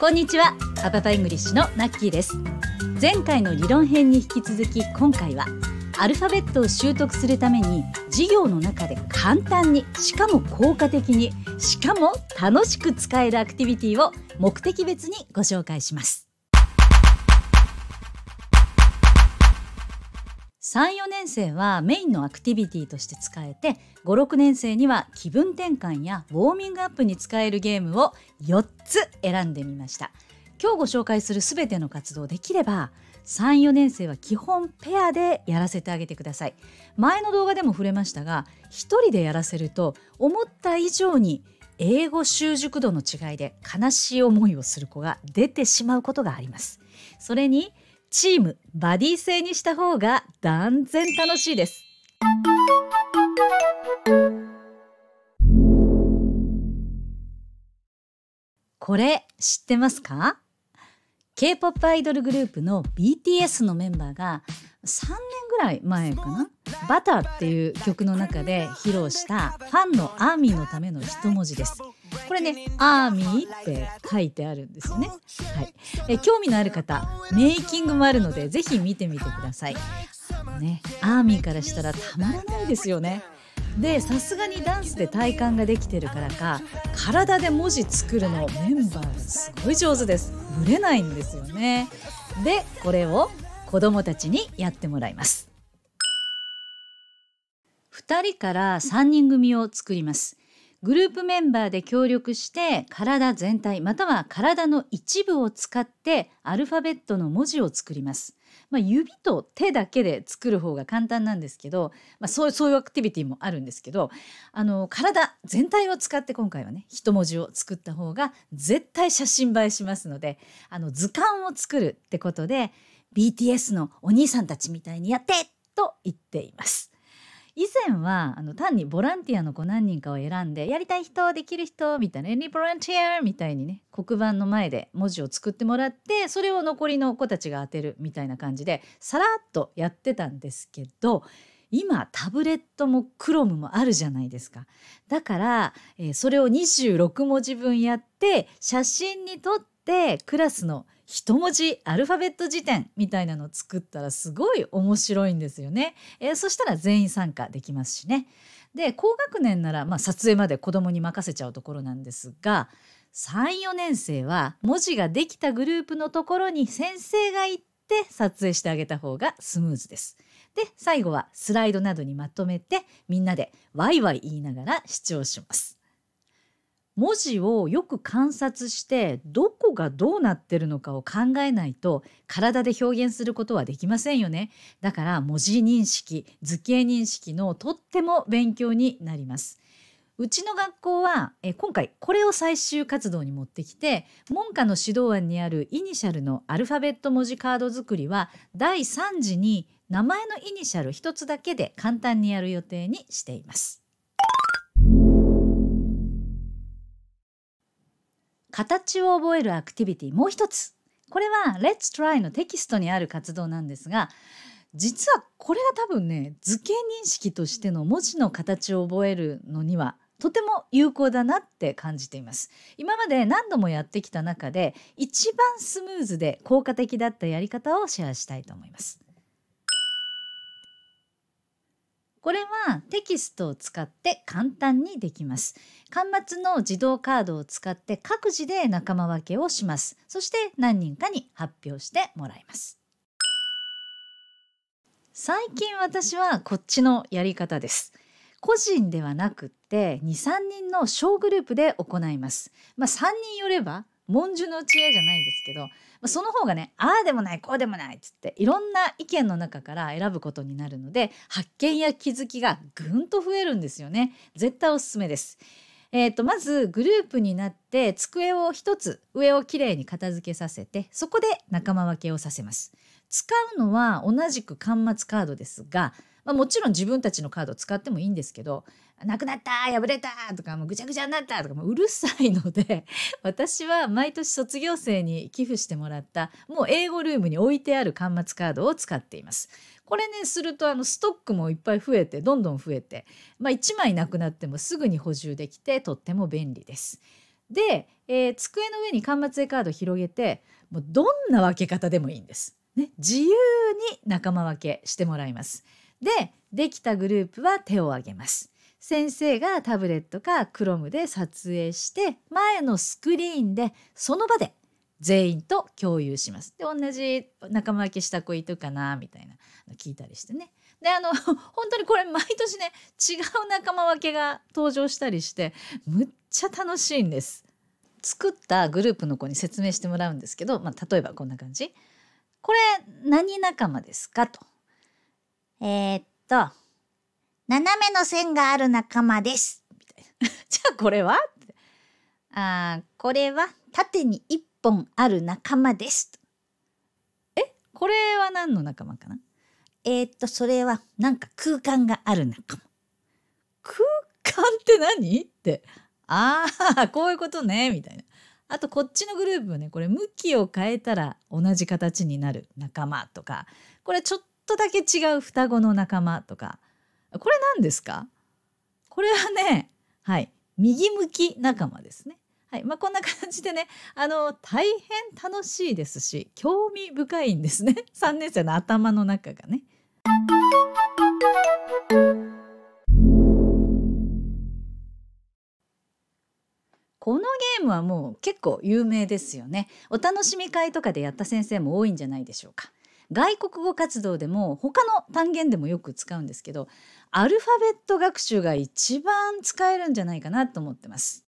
こんにちは。アパパイングリッシュのナッキーです。前回の理論編に引き続き今回はアルファベットを習得するために授業の中で簡単にしかも効果的にしかも楽しく使えるアクティビティを目的別にご紹介します。34年生はメインのアクティビティとして使えて56年生には気分転換やウォーミングアップに使えるゲームを4つ選んでみました。今日ご紹介する全ての活動できれば34年生は基本ペアでやらせてあげてください。前の動画でも触れましたが1人でやらせると思った以上に英語習熟度の違いで悲しい思いをする子が出てしまうことがあります。それにチームバディ制にした方が断然楽しいです。これ知ってますか？K-POP アイドルグループの BTS のメンバーが3年ぐらい前かな「バター」っていう曲の中で披露したファンのアーミーのための一文字です。これねアーミーって書いてあるんですよね。はい。え興味のある方メイキングもあるのでぜひ見てみてください。ねアーミーからしたらたまらないですよね。でさすがにダンスで体幹ができてるからか体で文字作るのメンバーすごい上手です。ぶれないんですよね。でこれを子どもたちにやってもらいます。2人から3人組を作ります。グループメンバーで協力して体全体または体の一部を使ってアルファベットの文字を作ります。まあ、指と手だけで作る方が簡単なんですけど、まあ、そうそういうアクティビティもあるんですけどあの体全体を使って今回はね一文字を作った方が絶対写真映えしますのであの図鑑を作るってことで BTS のお兄さんたちみたいにやってと言っています。以前はあの単にボランティアの子何人かを選んでやりたい人できる人みたいな「Any volunteer」みたいにね黒板の前で文字を作ってもらってそれを残りの子たちが当てるみたいな感じでさらっとやってたんですけど今タブレットもクロムもあるじゃないですか。だから、えー、それを26文字分やって写真に撮ってクラスの「一文字アルファベット辞典みたいなのを作ったらすごい面白いんですよね。えー、そしたら全員参加できますしね。で高学年なら、まあ、撮影まで子供に任せちゃうところなんですが34年生は文字ができたグループのところに先生が行って撮影してあげた方がスムーズです。で最後はスライドなどにまとめてみんなでワイワイ言いながら視聴します。文字をよく観察してどこがどうなってるのかを考えないと体で表現することはできませんよねだから文字認識図形認識のとっても勉強になりますうちの学校はえ今回これを最終活動に持ってきて文科の指導案にあるイニシャルのアルファベット文字カード作りは第3次に名前のイニシャル1つだけで簡単にやる予定にしています。形を覚えるアクティビティもう一つ。これは Let's Try のテキストにある活動なんですが実はこれが多分ね図形認識としての文字の形を覚えるのにはとても有効だなって感じています。今まで何度もやってきた中で一番スムーズで効果的だったやり方をシェアしたいと思います。これはテキストを使って簡単にできます。端末の自動カードを使って各自で仲間分けをします。そして何人かに発表してもらいます。最近私はこっちのやり方です。個人ではなくって2、3人の小グループで行います。まあ3人よれば文殊の知恵じゃないですけどその方がねああでもないこうでもないっつっていろんな意見の中から選ぶことになるので発見や気づきがぐんと増えるんですよね絶対おすすめです。えーと、まずグループになって机を一つ上をきれいに片付けさせてそこで仲間分けをさせます。使うのは同じく端末カードですが、まあ、もちろん自分たちのカードを使ってもいいんですけどなくなった破れたとかもうぐちゃぐちゃになったとかもううるさいので 私は毎年卒業生に寄付してもらったもう英語ルームに置いてある端末カードを使っています。これねするとあのストックもいっぱい増えてどんどん増えて、まあ、1枚なくなってもすぐに補充できてとっても便利です。で、えー、机の上に端末絵カードを広げてもうどんな分け方でもいいんです。ね、自由に仲間分けしてもらいます。でできたグループは手を挙げます。先生がタブレットかクロムで撮影して前のスクリーンでその場で全員と共有します。で同じ仲間分けした子いるかなみたいなの聞いたりしてね。であの 本当にこれ毎年ね違う仲間分けが登場したりしてむっちゃ楽しいんです。作ったグループの子に説明してもらうんですけど、まあ、例えばこんな感じ。これ何仲間ですかと。えー、っと斜めの線がある仲間です。みたいな。じゃあこれは？あこれは縦に一本ある仲間です。えこれは何の仲間かな？えー、っとそれはなんか空間がある仲間。空間って何？ってああこういうことねみたいな。あとこっちのグループはねこれ向きを変えたら同じ形になる仲間とかこれちょっとだけ違う双子の仲間とかこれ何ですか？これはね、はい、右向き仲間ですね。はいまあ、こんな感じでねあの大変楽しいですし興味深いんですね 3年生の頭の中がね。このゲームはもう結構有名ですよね。お楽しみ会とかでやった先生も多いんじゃないでしょうか。外国語活動でも他の単元でもよく使うんですけどアルファベット学習が一番使えるんじゃないかなと思ってます。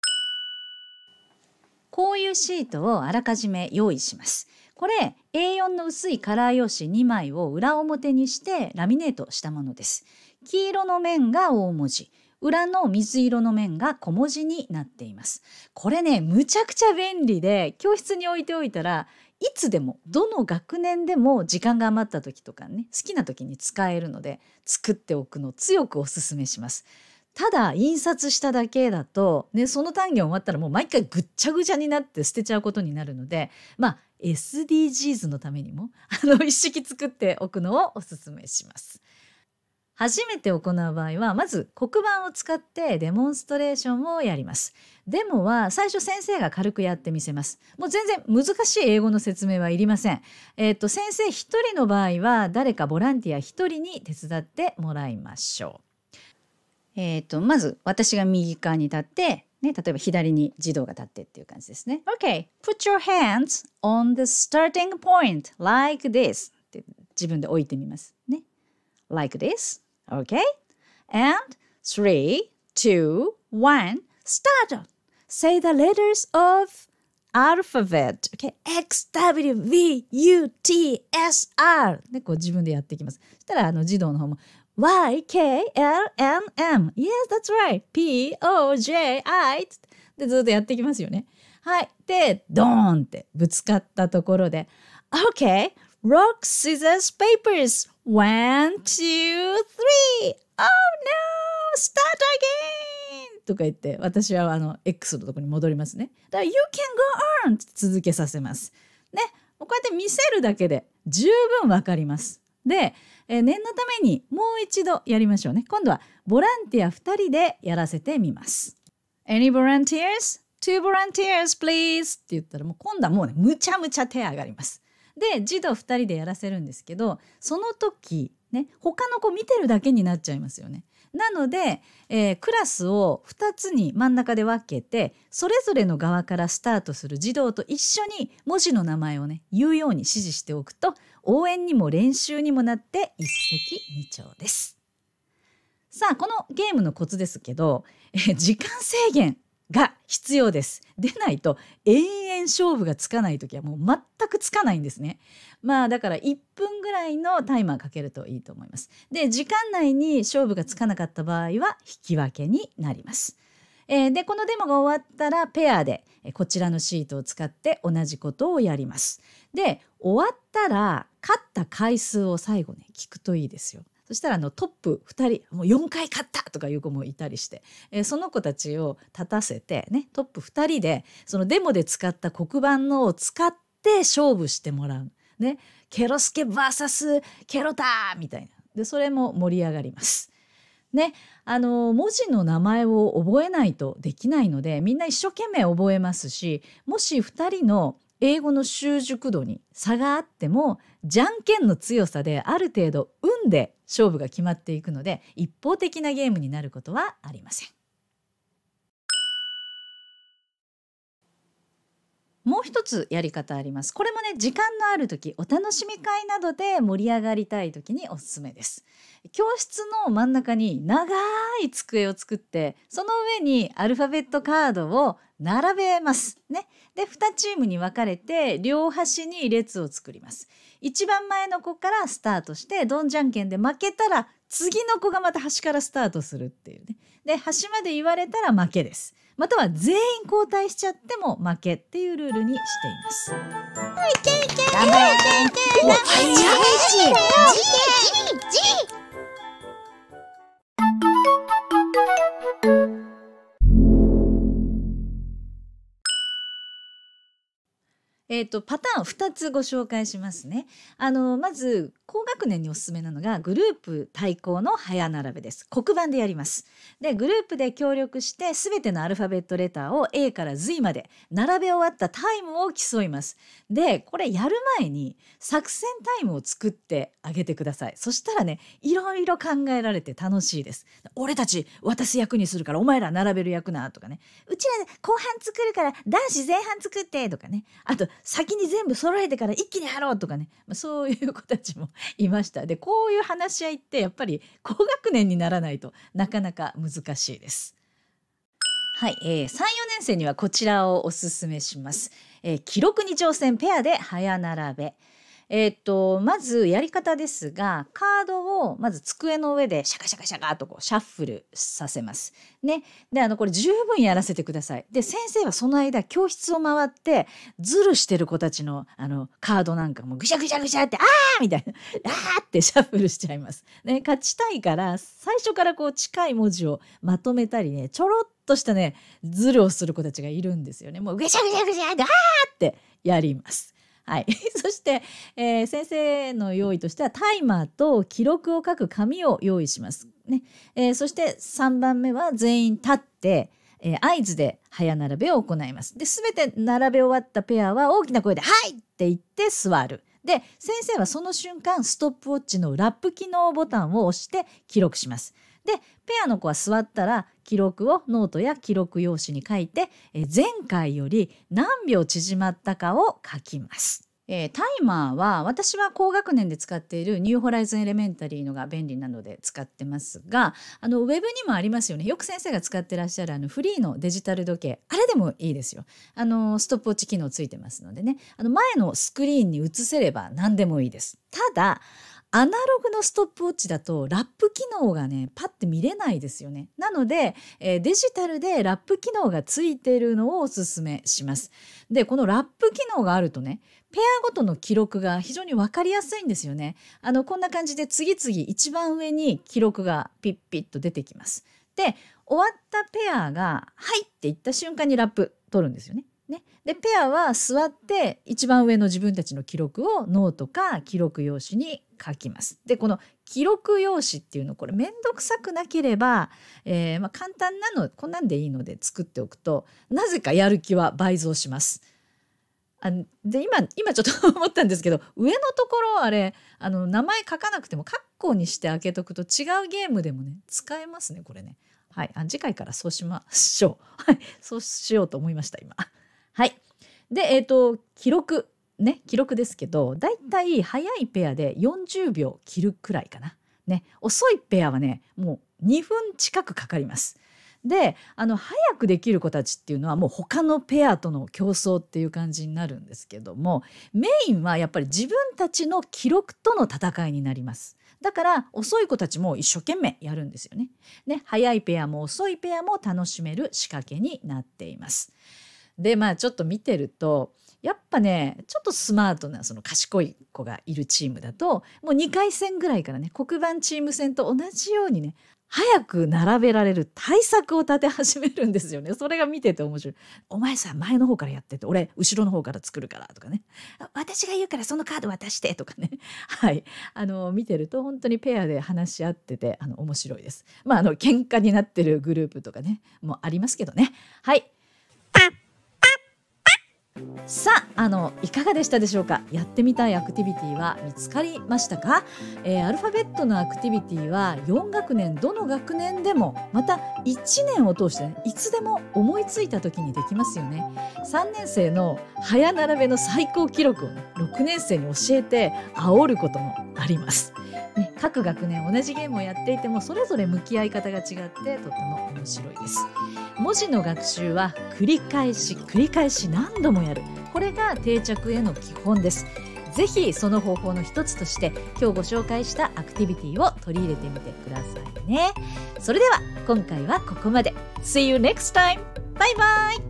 こういうシートをあらかじめ用意します。これ A4 の薄いカラー用紙2枚を裏表にしてラミネートしたものです。黄色の面が大文字、裏の水色の面が小文字になっています。これね、むちゃくちゃ便利で、教室に置いておいたらいつでもどの学年でも時間が余った時とかね好きな時に使えるので作っておくの強くおすすめします。ただ印刷しただけだと、ね、その単元終わったらもう毎回ぐっちゃぐちゃになって捨てちゃうことになるのでまあ SDGs のためにもあの一式作っておくのをおすすめします。初めて行う場合はまず黒板を使ってデモンストレーションをやります。デモは最初先生が軽くやってみせます。もう全然難しい英語の説明はいりません。えっ、と先生一人の場合は誰かボランティア一人に手伝ってもらいましょう。えっ、とまず私が右側に立ってね、例えば左に児童が立ってっていう感じですね。OK, put your hands on the starting point like this って自分で置いてみますね。like this. Okay? And three, two, one, start! Say the letters of alphabet. Okay? X, W, V, U, T, S, R. で、こう自分でやっていきます。そしたら、あの児童の方も Y, K, L, M, M. Yes, that's right. P, O, J, I. で、ずっとやっていきますよね。はい。で、ドーンってぶつかったところで、OK, rock, scissors, papers. One, two, three! Oh no! Start again! とか言って、私はあの X のとこに戻りますね。だから You can go on! って続けさせます。ね。こうやって見せるだけで十分わかります。で、え念のためにもう一度やりましょうね。今度はボランティア2人でやらせてみます。Any volunteers? Two volunteers, please! って言ったらもう今度はもうね、むちゃむちゃ手上がります。で児童2人でやらせるんですけどその時ね他の子見てるだけになっちゃいますよね。なので、えー、クラスを2つに真ん中で分けてそれぞれの側からスタートする児童と一緒に文字の名前をね言うように指示しておくと応援にも練習にもなって一石二鳥です。さあこのゲームのコツですけど、えー、時間制限が必要です。でないと永遠勝負がつかない時はもう全くつかないんですね。まあだから1分ぐらいのタイマーかけるといいと思います。で時間内に勝負がつかなかった場合は引き分けになります。えー、でこのデモが終わったらペアでこちらのシートを使って同じことをやります。で終わったら勝った回数を最後ね聞くといいですよ。そしたらあのトップ2人もう4回勝ったとかいう子もいたりして、えー、その子たちを立たせてねトップ2人でそのデモで使った黒板のを使って勝負してもらう。ね、ケロスケ VS ケロタみたいなでそれも盛り上がります。ね、あの文字の名前を覚えないとできないのでみんな一生懸命覚えますしもし2人の英語の習熟度に差があってもじゃんけんの強さである程度運で勝負が決まっていくので一方的なゲームになることはありません。もう一つやり方あります。これもね時間のある時お楽しみ会などで盛り上がりたい時におすすめです。教室の真ん中に長い机を作ってその上にアルファベットカードを並べます。ね。で2チームに分かれて両端に列を作ります。一番前の子からスタートしてどんじゃんけんで負けたら次の子がまた端からスタートするっていうね。で端まで言われたら負けです。または全員交代しちゃっても負けっていうルールにしています。いけいけ頑張れいけいけ頑張れえーと、パターン2つご紹介しますね。あのまず高学年におすすめなのがグループ対抗の早並べです。黒板でやります。でグループで協力して全てのアルファベットレターを A から Z まで並べ終わったタイムを競います。でこれやる前に作戦タイムを作ってあげてください。そしたらねいろいろ考えられて楽しいです。俺たち渡す役にするからお前ら並べる役なとかね。うちら後半作るから男子前半作ってとかね。あと先に全部揃えてから一気にやろうとかね、まあ、そういう子たちもいました。でこういう話し合いってやっぱり高学年にならないとなかなか難しいです。はい、えー、3、4年生にはこちらをおすすめします。えー、記録に挑戦ペアで早並べ。えー、っとまずやり方ですがカードをまず机の上でシャカシャカシャカとこうシャッフルさせます。ね、であのこれ十分やらせてください。で先生はその間教室を回ってズルしてる子たちのあのカードなんかもぐしゃぐしゃぐしゃって「あー!」みたいな「あー!」ってシャッフルしちゃいます。ね、勝ちたいから最初からこう近い文字をまとめたりねちょろっとしたねズルをする子たちがいるんですよね。もうぐしゃぐしゃぐしゃって「あー!」ってやります。はい、そして、えー、先生の用意としてはタイマーと記録を書く紙を用意します。ねえー、そして3番目は全員立って、えー、合図で早並べを行います。で全て並べ終わったペアは大きな声で「はい!」って言って座る。で先生はその瞬間ストップウォッチのラップ機能ボタンを押して記録します。でペアの子は座ったら記録をノートや記録用紙に書いて、え前回より何秒縮まったかを書きます。えー、タイマーは私は高学年で使っているニューホライズンエレメンタリーのが便利なので使ってますがあのウェブにもありますよね。よく先生が使ってらっしゃるあのフリーのデジタル時計。あれでもいいですよ。あのストップウォッチ機能ついてますのでね。あの前のスクリーンに映せれば何でもいいです。ただアナログのストップウォッチだとラップ機能がねパッて見れないですよね。なので、えー、デジタルでラップ機能がついてるのをおすすめします。でこのラップ機能があるとねペアごとの記録が非常に分かりやすいんですよね。あのこんな感じで次々一番上に記録がピッピッと出てきます。で終わったペアが「はい」って言った瞬間にラップ取るんですよね。ね、でペアは座って一番上の自分たちの記録をノートか記録用紙に書きます。でこの記録用紙っていうのこれ面倒くさくなければ、えー、まあ、簡単なのこんなんでいいので作っておくとなぜかやる気は倍増します。あで今今ちょっと 思ったんですけど上のところあれあの名前書かなくても括弧にして開けとくと違うゲームでもね使えますねこれね。はい、あ次回からそうしましょう。はい、そうしようと思いました今。はい。で、えっ、ー、と、記録。ね、記録ですけど、だいたい早いペアで40秒切るくらいかな。ね、遅いペアはね、もう2分近くかかります。であの早くできる子たちっていうのはもう他のペアとの競争っていう感じになるんですけどもメインはやっぱり自分たちの記録との戦いになります。だから遅い子たちも一生懸命やるんですよね。ね早いペアも遅いペアも楽しめる仕掛けになっています。でまあちょっと見てるとやっぱねちょっとスマートなその賢い子がいるチームだともう2回戦ぐらいからね黒板チーム戦と同じようにね早く並べられる対策を立て始めるんですよね。それが見てて面白い。お前さ、前の方からやってて、俺、後ろの方から作るからとかね。私が言うからそのカード渡してとかね。はい。あの、見てると本当にペアで話し合ってて、あの、面白いです。まあ、あの、喧嘩になってるグループとかね、もありますけどね。はい。さああのいかがでしたでしょうか？やってみたいアクティビティは見つかりましたか、えー、アルファベットのアクティビティは4学年どの学年でもまた1年を通して、ね、いつでも思いついた時にできますよね。3年生の早並べの最高記録を、ね、6年生に教えて煽ることもあります。ね、各学年同じゲームをやっていてもそれぞれ向き合い方が違ってとても面白いです。文字の学習は繰り返し繰り返し何度もやる。これが定着への基本です。ぜひその方法の一つとして今日ご紹介したアクティビティを取り入れてみてくださいね。それでは今回はここまで。See you next time! バイバイ